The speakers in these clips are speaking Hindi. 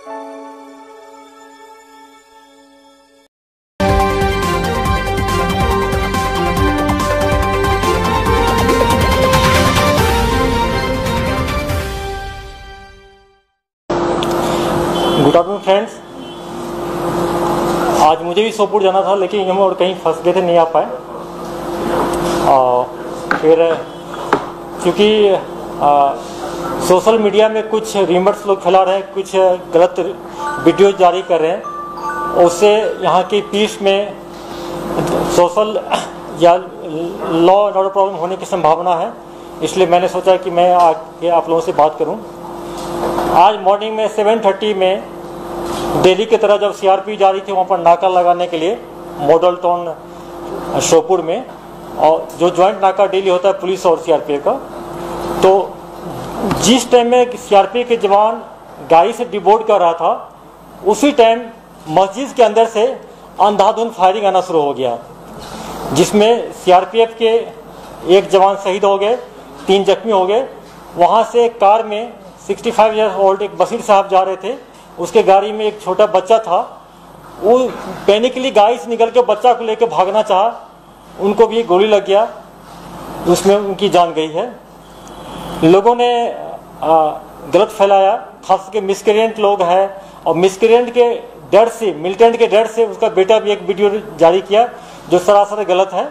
गुड आफ्टरनून फ्रेंड्स आज मुझे भी सोपुर जाना था, लेकिन हम और कहीं फंस गए थे, नहीं आ पाए। और फिर, क्योंकि सोशल मीडिया में कुछ रीमर्स लोग फैला रहे हैं, कुछ गलत वीडियो जारी कर रहे हैं। उससे यहाँ की पीस में सोशल या लॉ एंड ऑर्डर प्रॉब्लम होने की संभावना है। इसलिए मैंने सोचा कि मैं आके आप लोगों से बात करूँ। आज मॉर्निंग में 7:30 में दिल्ली की तरह जब सीआरपी जा रही थी, वहाँ पर नाका लगाने के लिए मॉडल टाउन शोपुर में, और जो ज्वाइंट नाका डेली होता है, पुलिस और सीआरपीएफ का जिस टाइम में सीआरपीएफ के जवान गाड़ी से डिबोर्ड कर रहा था, उसी टाइम मस्जिद के अंदर से अंधाधुंध फायरिंग आना शुरू हो गया। जिसमें सीआरपीएफ के एक जवान शहीद हो गए, तीन जख्मी हो गए। वहाँ से कार में 65 फाइव ईयर ओल्ड एक बसीर साहब जा रहे थे। उसके गाड़ी में एक छोटा बच्चा था। वो पैनिकली गाड़ी से निकल के बच्चा को लेकर भागना चाहा। उनको भी गोली लग गया। उसमें उनकी जान गई है। लोगों ने गलत फैलाया। खास करके मिसक्रियंट लोग हैं। और मिसक्रियंट के डर से मिलिटेंट के डर से उसका बेटा भी एक वीडियो जारी किया जो सरासर गलत है।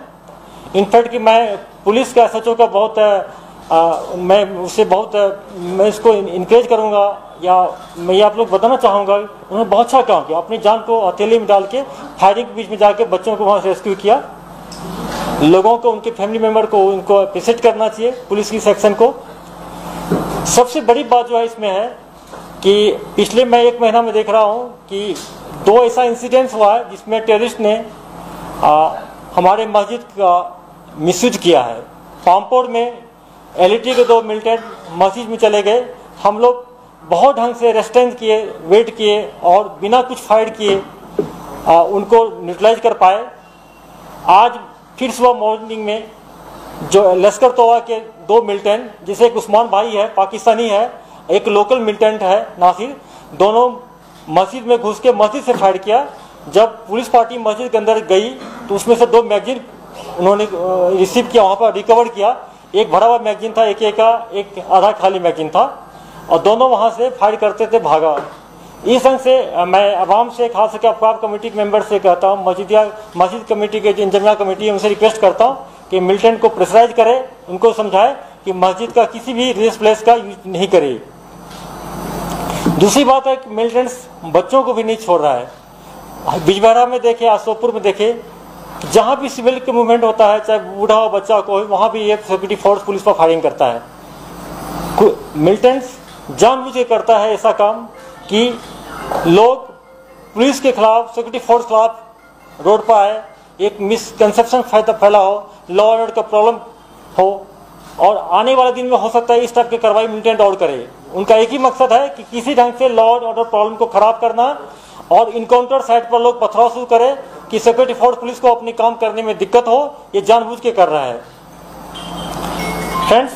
इनफैक्ट कि मैं पुलिस का एस का बहुत आ, मैं उससे बहुत मैं इसको इनक्रेज करूँगा। या मैं ये आप लोग बताना चाहूँगा उन्होंने बहुत अच्छा काम किया। अपनी जान को हथेली में डाल के फायरिंग के बीच में जाके बच्चों को वहाँ से रेस्क्यू किया। लोगों को उनके फैमिली मेंबर को उनको अप्रिशिएट करना चाहिए पुलिस की सेक्शन को। सबसे बड़ी बात जो है इसमें है कि पिछले मैं एक महीना में देख रहा हूँ कि दो ऐसा इंसिडेंट्स हुआ है जिसमें टेररिस्ट ने आ, हमारे मस्जिद का मिसयूज किया है। पामपोर में एल के दो मिलिटेंट मस्जिद में चले गए। हम लोग बहुत ढंग से रेस्टेंस किए वेट किए और बिना कुछ फाइट किए उनको न्यूट्रलाइज कर पाए। आज फिर सुबह मॉर्निंग में जो लश्कर तोवा के दो मिलिटेंट जिसे एक उस्मान भाई है, पाकिस्तानी है, एक लोकल मिलिटेंट है, नासिर, दोनों मस्जिद में घुस के मस्जिद से फायर किया। जब पुलिस पार्टी मस्जिद के अंदर गई तो उसमें से दो मैगजीन उन्होंने रिसीव किया, वहाँ पर रिकवर किया। एक भरा हुआ मैगजीन था एक एक एक आधा खाली मैगजीन था। और दोनों वहाँ से फायर करते थे, भागा। इस ढंग से मैं आवाम से, खास करके अफवाब कमेटी के मेंबर से कहता हूँ, मस्जिदिया, मस्जिद कमेटी के जो इंजमिया कमेटी है उनसे रिक्वेस्ट करता हूँ कि मिलिटेंट को प्रेशराइज करे, उनको समझाए कि मस्जिद का किसी भी रिलीज़ प्लेस का यूज़ नहीं करे। दूसरी बात है कि मिलिटेंट्स बच्चों को भी नहीं छोड़ रहा है। बिजबहरा में देखे आसोपुर में देखे, जहाँ भी सिविल के मूवमेंट होता है, चाहे बूढ़ा हो, बच्चा को वहाँ भी ये सिक्योरिटी फोर्स पुलिस पर फायरिंग करता है। मिलिटेंट्स जानबूझ के करता है ऐसा काम कि लोग पुलिस के खिलाफ सिक्योरिटी फोर्स के खिलाफ रोड पर आए, एक मिसकंसेप्शन फैला हो लॉ एंड ऑर्डर का प्रॉब्लम हो, और आने वाले दिन में हो सकता है इस टाइप की कार्रवाई मिलिटेंट और करे। उनका एक ही मकसद है कि किसी ढंग से लॉ एंड ऑर्डर प्रॉब्लम को खराब करना और इनकाउंटर साइट पर लोग पथराव शुरू करें कि सिक्योरिटी फोर्स पुलिस को अपने काम करने में दिक्कत हो, ये जानबूझ के कर रहा है। फ्रेंड्स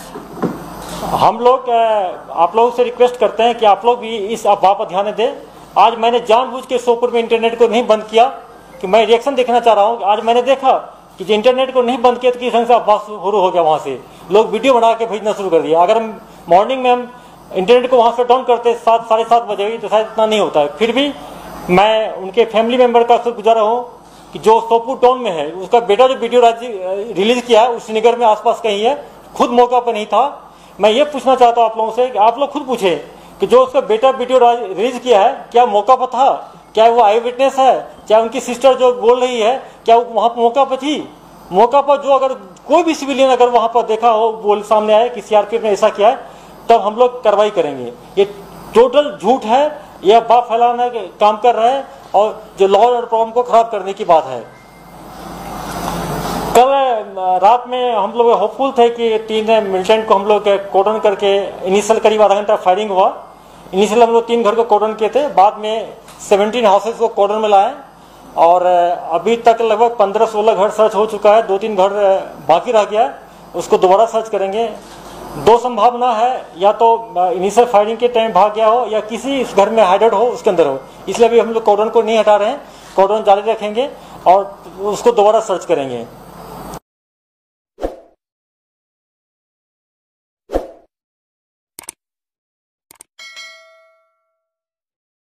हम लोग आप लोगों से रिक्वेस्ट करते हैं कि आप लोग भी इस अफवाह पर ध्यान दें। आज मैंने जानबूझ के सोपुर में इंटरनेट को नहीं बंद किया कि मैं रिएक्शन देखना चाह रहा हूँ। आज मैंने देखा कि जो इंटरनेट को नहीं बंद किया तो किस ढंग से अफवाह शुरू हो गया वहाँ से। लोग वीडियो बना के भेजना शुरू कर दिया अगर हम मॉर्निंग में हम इंटरनेट को वहाँ से डाउन करते सात, साढ़े सात बजे तो शायद इतना नहीं होता है। फिर भी मैं उनके फैमिली मेंबर का गुजारा हूँ कि जो सोपुर टाउन में है, उसका बेटा जो वीडियो रिलीज़ किया है, उस नगर में आसपास कहीं है, खुद मौका पर नहीं था। मैं ये पूछना चाहता हूँ आप लोगों से कि आप लोग खुद पूछे कि जो उसका बेटा वीडियो रिलीज़ किया है, क्या मौका पर था? क्या वो आई विटनेस है? क्या उनकी सिस्टर जो बोल रही है, क्या वहाँ मौका पर थी? मौका पर जो अगर कोई भी सिविलियन अगर वहाँ पर देखा हो, बोल सामने आए कि सीआरपीएफ ने ऐसा किया है, तब हम लोग कार्रवाई करेंगे। ये टोटल झूठ है, यह बात फैलाने काम कर रहा है, और जो लॉ और प्रॉब्लम को खराब करने की बात है। कल रात में हम लोग होपफुल थे कि तीन मिलिटेंट को हम लोग कोडन करके इनिशियल करीब आधा घंटा फायरिंग हुआ। इनिशियल हम लोग तीन घर को कोडन किए थे। बाद में 17 हाउसेस को कोडन में लाए। और अभी तक लगभग 15-16 घर सर्च हो चुका है, दो तीन घर बाकी रह गया उसको दोबारा सर्च करेंगे। दो संभावना है, या तो इनिशियल फायरिंग के टाइम भाग गया हो, या किसी इस घर में हाइडेड हो, उसके अंदर हो। इसलिए अभी हम लोग कॉर्डन को नहीं हटा रहे हैं कॉर्डन जारी रखेंगे और उसको दोबारा सर्च करेंगे।